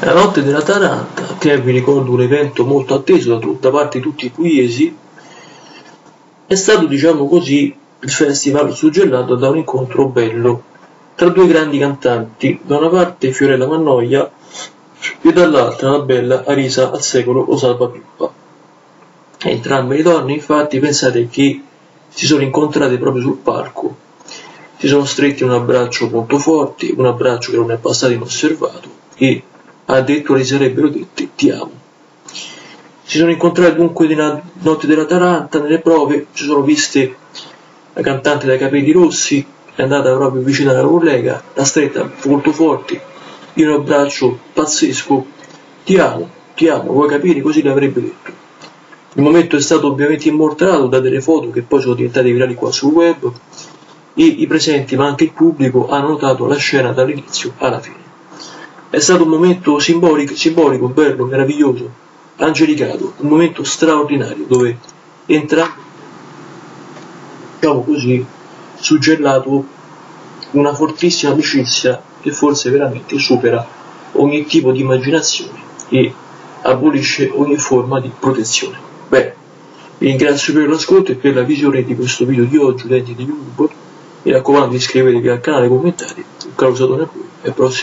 La notte della Taranta, che vi ricordo un evento molto atteso da, da parte di tutti i pugliesi, è stato, diciamo così, il festival suggellato da un incontro bello tra due grandi cantanti, da una parte Fiorella Mannoia e dall'altra la bella Arisa al secolo Rosalba Pippa. Entrambe le donne, infatti, pensate che si sono incontrate proprio sul palco, si sono stretti un abbraccio molto forte, un abbraccio che non è passato inosservato e addirittura si sarebbero dette ti amo. Si sono incontrati dunque nella notte della Taranta, nelle prove, si sono viste la cantante dai capelli rossi, è andata proprio vicino alla collega, la stretta molto forte, in un abbraccio pazzesco, ti amo, ti amo, vuoi capire? Così l'avrebbe detto. Il momento è stato ovviamente immortalato da delle foto che poi sono diventate virali qua sul web e i presenti ma anche il pubblico hanno notato la scena dall'inizio alla fine. È stato un momento simbolico, simbolico bello, meraviglioso, angelicato, un momento straordinario dove entra, diciamo così, suggellato una fortissima amicizia che forse veramente supera ogni tipo di immaginazione e abolisce ogni forma di protezione. Beh, vi ringrazio per l'ascolto e per la visione di questo video di oggi, utenti di YouTube. Mi raccomando iscrivetevi al canale, commentate, un caro saluto a voi e al prossimo